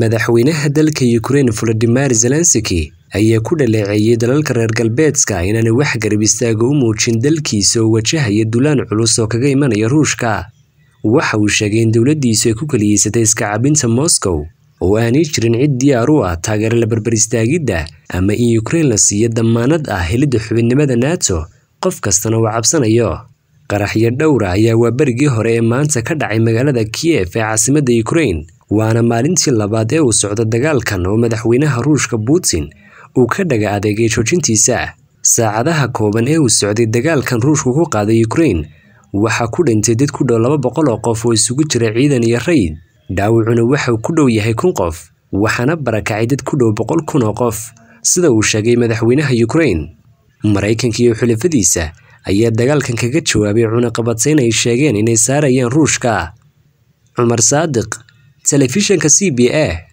madaxweynaha dalka ukrein volodimir zelenski ayaa ku dhaleeceeyey dalalka reer galbeedka inaanay wax garab istaaga u muujin dalkiisa oo wajahaya dulaan culus oo kaga imanaya ruushka. Waxa uu sheegay in dowladdiisu ay ku keliyeysatay iskacabinta moscow oo aanay jirin cid diyaar u ah taageero la barbar-istaagidda ama in ukrein la siiyo dammaanad ah helidda xubinnimada nato qof kastana uu cabsanayo. Qaraxyo dhowra ayaa waa berigii hore ee maanta ka dhacay magaalada Kiev ee caasimadda Ukraine waana maalintii labaad ee uu socdo dagaalkan oo madaxweynaha Ruushka Putin uu ka dhaga adeegay joojintiisa. Saacadaha kooban ee uu socday dagaalkan Ruushku ku qaaday Ukraine waxaa ku dhintay dad ku dhow laba boqol oo qof oo isugu jira ciidan iyo rayid. Dhaawacuna waxa uu ku dhow yahay kun qof, waxaana barakacay dad ku dhow boqol kun oo qof, sida uu sheegay madaxweynaha Ukraine. Maraykanka iyo xulafadiisa ayaa dagaalkan kaga jawaabay cunaqabatayn ay sheegeen inay saarayaan Ruushka. Cumar Saadiq, telefishinka CBA.